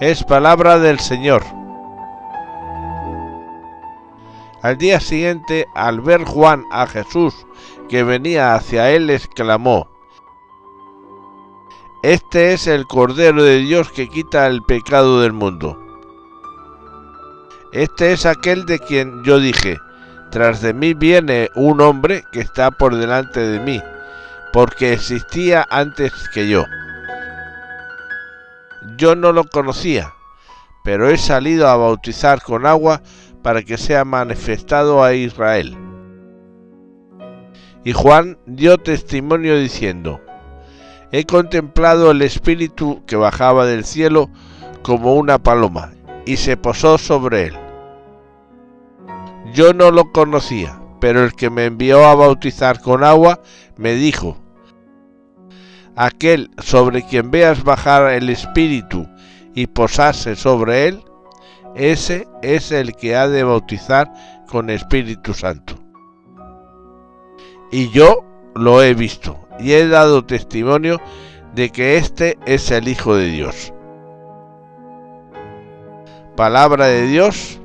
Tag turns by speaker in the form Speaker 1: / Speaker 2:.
Speaker 1: Es palabra del Señor. Al día siguiente, al ver Juan a Jesús que venía hacia él, exclamó, Este es el Cordero de Dios que quita el pecado del mundo. Este es aquel de quien yo dije, tras de mí viene un hombre que está por delante de mí, porque existía antes que yo. Yo no lo conocía, pero he salido a bautizar con agua para que sea manifestado a Israel. Y Juan dio testimonio diciendo, He contemplado el Espíritu que bajaba del cielo como una paloma, y se posó sobre él. Yo no lo conocía, pero el que me envió a bautizar con agua me dijo, aquel sobre quien veas bajar el Espíritu y posarse sobre él, ese es el que ha de bautizar con Espíritu Santo. Y yo lo he visto y he dado testimonio de que este es el Hijo de Dios. Palabra de Dios